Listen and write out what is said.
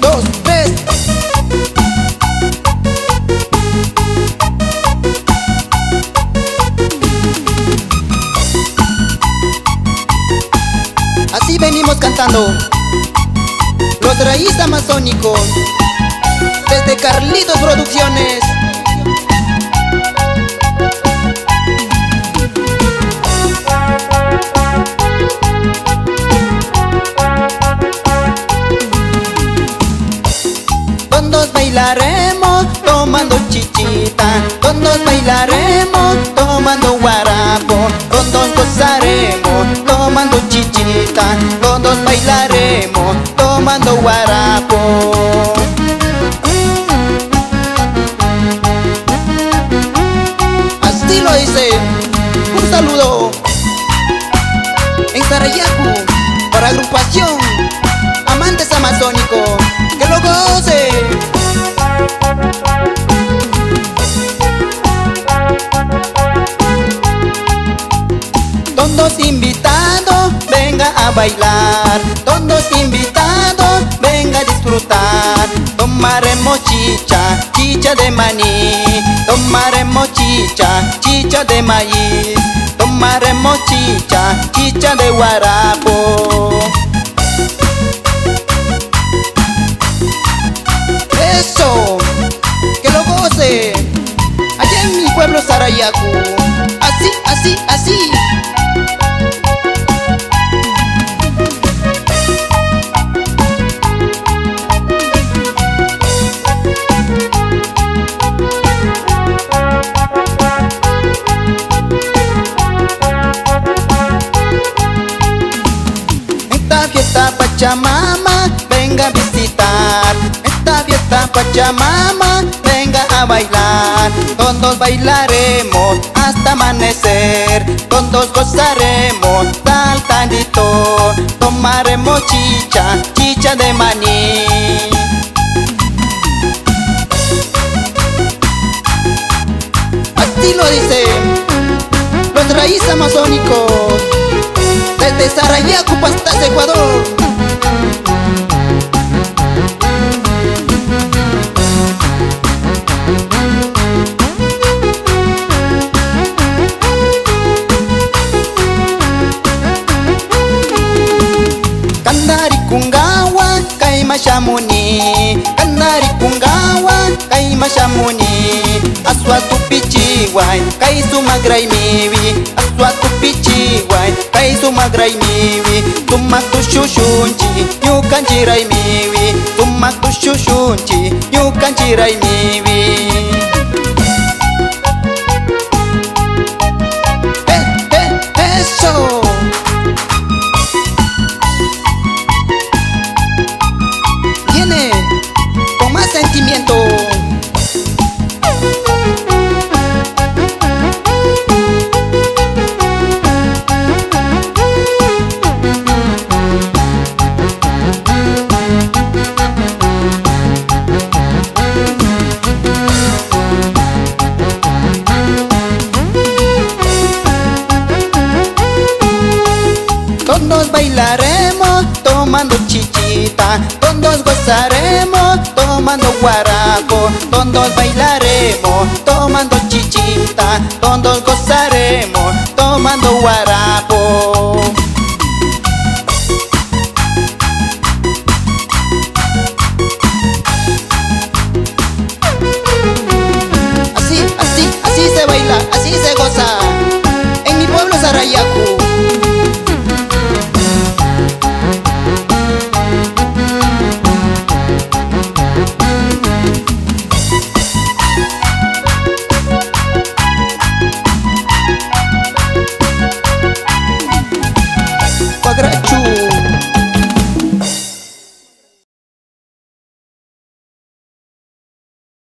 dos, tres. Así venimos cantando Los raíces amazónicos Desde Carlitos Producciones tomando chichita. Todos bailaremos tomando guarapo. Todos gozaremos tomando chichita. Todos bailaremos tomando guarapo. Así lo dice Un saludo. En Sarayaku Para agrupación Amantes amazónicos Todos invitados, venga a bailar. Todos invitados, venga a disfrutar. Tomaremos chicha, chicha de maní. Tomaremos chicha, chicha de maíz. Tomaremos chicha, chicha de guarapo. Eso, que lo goce. Allá en mi pueblo Sarayaku Así, así, así Pachamama, venga a visitar. Esta fiesta Pachamama, venga a bailar. Todos bailaremos hasta amanecer. Todos gozaremos saltandito Tomaremos chicha, chicha de maní. Así lo dice Los raíces amazónicos mashamuni kanari kungawa kai mashamuni. Aswa tupichiwai kai sumagrai miwi aswa tupichiwai kai sumagrai miwi tuma tushushunchi yukanjirai miwi. Tuma tushushunchi yukanjirai miwi. Tomando chichita Todos gozaremos tomando guarapo Todos bailaremos tomando chichita